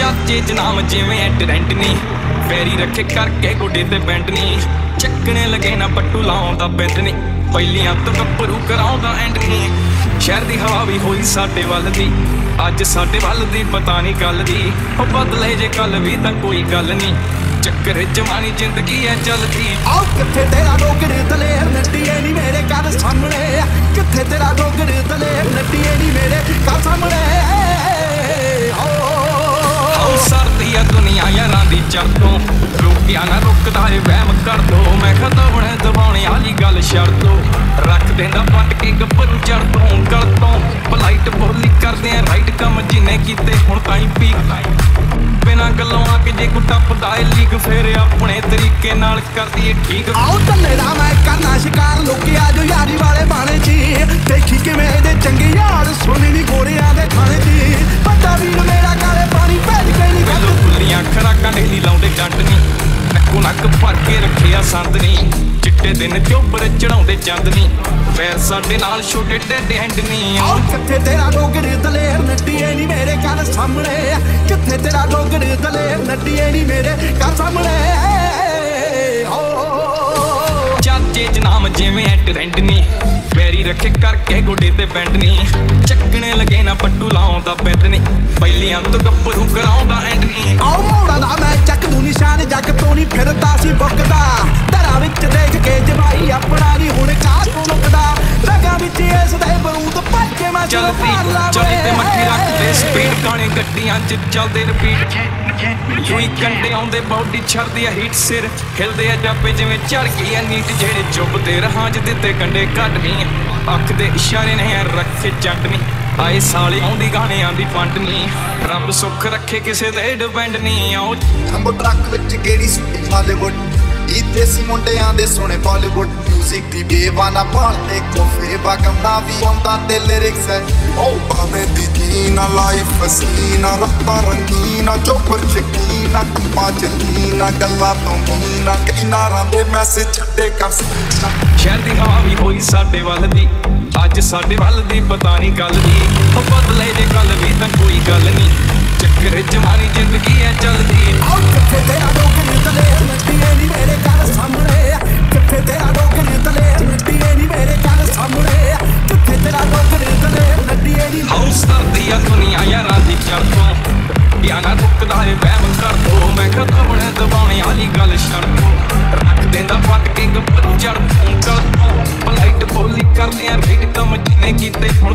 ਚਾਚੇ ਚ ਨਾਮ ਜਿਵੇਂ ਟ੍ਰੈਂਡ ਨਹੀਂ ਫੇਰੀ ਰੱਖੇ ਕਰਕੇ ਗੋਡੇ ਤੇ ਬੈਂਡ ਨਹੀਂ ਚੱਕਣੇ ਲਗੇ ਨਾ ਪੱਟੂ ਲਾਉਂਦਾ ਬੈਂਡ ਨਹੀਂ ਪਹਿਲੀਆਂ ਤੋਂ ਗੱਭਰੂ ਕਰਾਉਂਦਾ ਐਂਡ ਨਹੀਂ ਸ਼ਹਿਰ ਦੀ ਹਵਾ ਵੀ ਹੋਈ ਸਾਡੇ ਵੱਲ ਦੀ। ਅੱਜ ਸਾਡੇ ਵੱਲ ਦੀ ਪਤਾ ਨਹੀਂ ਗੱਲ ਦੀ। ਉਹ ਬਦਲੇ ਜੇ ਕੱਲ ਵੀ ਤਾਂ ਕੋਈ ਗੱਲ ਨਹੀਂ। ਚੱਕਰ ਜਵਾਨੀ ਜ਼ਿੰਦਗੀ ਐ ਚੱਲਦੀ। ਆਓ ਕਿੱਥੇ ਤੇਰਾ ਰੋਗੜ ਦਲੇਰ ਨੱਡੀਏ ਨਹੀਂ ਮੇਰੇ ਘਰ ਸਾਹਮਣੇ। ਕਿੱਥੇ ਤੇਰਾ ਰੋਗੜ ਦਲੇਰ ਚਰਤੋਂ ਰੁਕਿਆ ਨਾ ਰੁਕਦਾ ਏ, ਵਹਿਮ ਕਰ ਦੋ। ਮੈਂ ਖਤਵਣੇ ਦਬਾਉਣੇ ਵਾਲੀ ਗੱਲ ਛੱਡ ਰੱਖ ਦੇਂਦਾ ਪੱਟ ਕੇ ਗੱਭਰੂ ਚੜ ਤੋਂ ਪਲਾਈਟ ਬੋਲੀ ਕਰਦੇ ਆ ਰਾਈਟ ਕੰਮ ਜਿਨੇ ਕੀਤੇ, ਹੁਣ ਤਾਈਂ ਪੀਕ ਬਿਨਾਂ ਗੱਲੋਂ ਆ ਕੇ ਜੇ ਕੋ ਟੱਪਦਾ ਏ, ਲੀਕ ਫੇਰ ਆਪਣੇ ਤਰੀਕੇ ਨਾਲ ਕਰਦੀ ਏ, ਠੀਕ। ਆਓ ਤੰਨੇ ਦਾ ਮੈਂ ਕਰਨਾ ਸ਼ਿਕਾਰ ਲੋਕਿਆ ਜੋ ਯਾਰੀ ਵਾਲੇ ਬਾਣੇ ਜੀ ਨਹੀਂ ਚਿੱਟੇ ਦਿਨ ਚੋਬਰ ਚੜਾਉਂਦੇ ਚੰਦ ਨਹੀਂ ਫੇਰ ਸਾਡੇ ਨਾਲ ਛੋਟੇ ਟੇਡੇ ਹੈਂਡ ਨਹੀਂ ਆਓ ਕਿੱਥੇ ਤੇਰਾ ਰੋਗੜ ਦਲੇਰ ਨੱਡੀਏ ਨਹੀਂ ਮੇਰੇ ਘਰ ਸਾਹਮਣੇ। ਕਿੱਥੇ ਤੇਰਾ ਰੋਗੜ ਦਲੇਰ ਨੱਡੀਏ ਨਹੀਂ ਮੇਰੇ ਘਰ ਸਾਹਮਣੇ। ਓ। ਚਾਚੇ ਨਾਮ ਜਿਵੇਂ ਟ੍ਰੈਂਡ ਨਹੀਂ ਫੇਰੀ ਰੱਖੇ ਕਰਕੇ ਗੋਡੇ ਤੇ ਬੈਂਡ ਨਹੀਂ ਚੱਕਣੇ ਲਗੇ ਨਾ ਪੱਟੂ ਲਾਉਂਦਾ ਬੈਂਡ ਨਹੀਂ ਪਹਿਲੀਆਂ ਤੋਂ ਗੱਭਰੂ ਕਰਾਉਂਦਾ ਐਂਡ ਨਹੀਂ ਮੋੜਾ ਦਾ ਮੈਂ ਚੱਕ ਦੂ ਨਿਸ਼ਾਨ ਜੱਗ ਤੋਂ ਨਹੀਂ ਫਿਰਦਾ ਸੀ ਬੁੱਕਦਾ। ਚੱਲਦੀ ਮਾਰ ਤੇ ਮੱਠੀ ਰੱਖਦੇ ਸਪੀਡ ਗਾਣੇ ਗੱਡੀਆਂ 'ਚ ਚੱਲਦੇ ਰਿਪੀਟ ਯੂਈ ਕੰਡੇ ਆਉਂਦੇ ਬਾਡੀ ਛੜਦੀ ਆ ਹੀਟ ਸਿਰ। ਖਿਲਦੇ ਆ ਜਾਪੇ ਜਿਵੇਂ ਚੜ ਗਈ ਆ ਨੀਟ, ਜਿਹੜੇ ਚੁੱਪਦੇ ਰਹਾਂ 'ਚ ਦਿੱਤੇ ਕੰਡੇ ਕੱਢਣੀ ਅੱਖ ਦੇ ਇਸ਼ਾਰੇ ਨੇ ਆ ਰੱਖੇ ਜੱਟ ਨਹੀਂ ਆਏ ਸਾਲੇ ਆਉਂਦੀ ਗਾਣਿਆਂ ਦੀ ਫੰਡ ਨਹੀਂ ਰੱਬ ਸੁੱਖ ਰੱਖੇ, ਕਿਸੇ ਤੇ ਡਿਪੈਂਡ ਨਹੀਂ ਆਓ ਅੰਬ ਟਰੱਕ ਵਿੱਚ ਕਿਹੜੀ ਹਾਲੀਵੁੱਡ ਇਹ ਦੇਸੀ ਮੁੰਡਿਆਂ ਦੇ ਸੋਹਣੇ ਬਾਲੀਵੁੱਡ 뮤직 ਦੀ ਬੇਵਾਨਾ ਭਾਲਦੇ ਕੋਫੇ ਬਗਮਦਾ ਵੀ ਆਉਂਦਾ ਤੇ ਲਿਰਿਕਸ ਹੈ। ਓ ਭਾਵੇਂ ਦੀ ਜੀਨਾ ਲਾਈਫ ਹਸੀਨਾ ਰੱਤਾ ਰੰਗੀਨਾ ਚੋਪਰ ਚਕੀਨਾ ਕੰਪਾ ਚਲੀਨਾ ਗੱਲਾਂ ਤੋਂ ਮੀਨਾ ਕਿਨਾਰਾਂ ਦੇ ਮੈਸੇਜ ਛੱਡੇ ਕਰ ਸ਼ਹਿਰ ਦੀ ਹਵਾ ਵੀ ਹੋਈ ਸਾਡੇ ਵੱਲ ਦੀ ਅੱਜ ਸਾਡੇ ਵੱਲ ਦੀ ਪਤਾ ਨਹੀਂ ਗੱਲ ਦੀ। ਉਹ ਬਦਲੇ ਜੇ ਕੱਲ ਵੀ ਤਾਂ ਕੋਈ ਗੱਲ ਨਹੀਂ ਚੱਕਰ ਜਵਾਨੀ ਜ਼ਿੰਦਗੀ ਐ ਚੱਲਦੀ। ਆਓ ਕਿੱਥੇ ਤੇਰਾ ਆ ਦੁਨੀਆ ਯਾਰਾਂ ਦੀ ਚਰਤੋਂ ਯਾ ਨਾ ਰੁਕਦਾ ਏ ਵਹਿਮ ਕਰ ਦੋ ਮੈਂ ਖਤਵਣੇ ਦਬਾਉਣੇ ਵਾਲੀ ਗੱਲ ਛੱਡ ਦੋ ਰੱਖ ਦੇਂਦਾ ਪੱਟ ਕੇ ਗੱਭਰੂ ਚੜ ਤੋਂ ਗਲ ਬੋਲੀ ਕਰਦੇ ਆ ਰੀਡ ਕੰਮ ਜਿਨੇ ਕੀਤੇ ਹੁਣ